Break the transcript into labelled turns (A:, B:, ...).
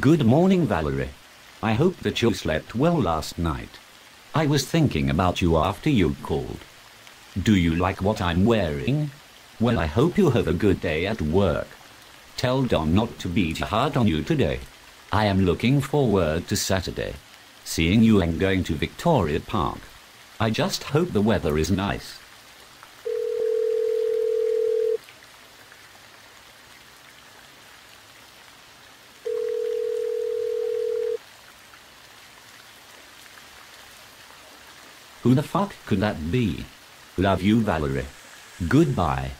A: Good morning, Valerie. I hope that you slept well last night. I was thinking about you after you called. Do you like what I'm wearing? Well, I hope you have a good day at work. Tell Don not to be too hard on you today. I am looking forward to Saturday. Seeing you and going to Victoria Park. I just hope the weather is nice. Who the fuck could that be? Love you, Valerie. Goodbye.